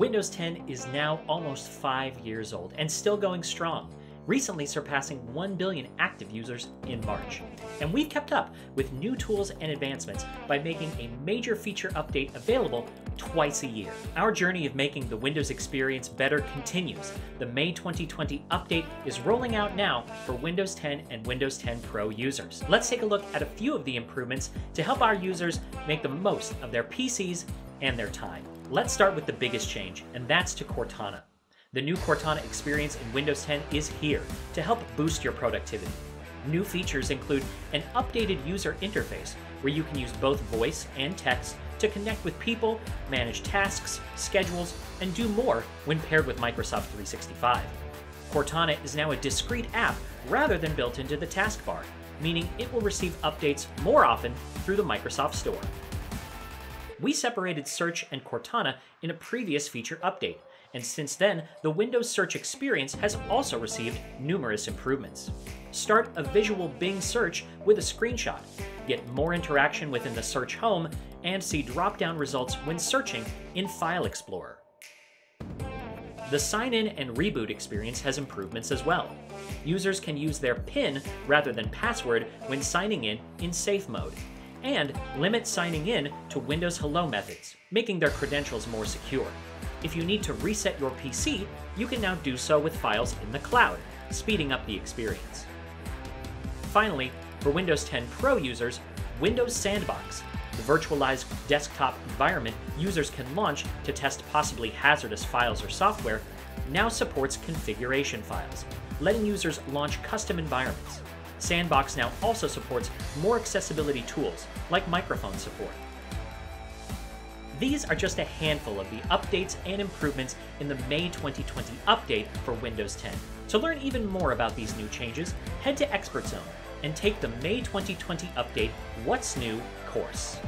Windows 10 is now almost five years old and still going strong, recently surpassing 1 billion active users in March. And we've kept up with new tools and advancements by making a major feature update available twice a year. Our journey of making the Windows experience better continues. The May 2020 update is rolling out now for Windows 10 and Windows 10 Pro users. Let's take a look at a few of the improvements to help our users make the most of their PCs and their time. Let's start with the biggest change, and that's to Cortana. The new Cortana experience in Windows 10 is here to help boost your productivity. New features include an updated user interface where you can use both voice and text to connect with people, manage tasks, schedules, and do more when paired with Microsoft 365. Cortana is now a discrete app rather than built into the taskbar, meaning it will receive updates more often through the Microsoft Store. We separated Search and Cortana in a previous feature update, and since then, the Windows search experience has also received numerous improvements. Start a visual Bing search with a screenshot, get more interaction within the search home, and see drop-down results when searching in File Explorer. The sign in and reboot experience has improvements as well. Users can use their PIN rather than password when signing in in safe mode, and limit signing in to Windows Hello methods, making their credentials more secure. If you need to reset your PC, you can now do so with files in the cloud, speeding up the experience. Finally, for Windows 10 Pro users, Windows Sandbox, the virtualized desktop environment users can launch to test possibly hazardous files or software, now supports configuration files, letting users launch custom environments. Sandbox now also supports more accessibility tools, like microphone support. These are just a handful of the updates and improvements in the May 2020 update for Windows 10. To learn even more about these new changes, head to Expert Zone and take the May 2020 update What's New course.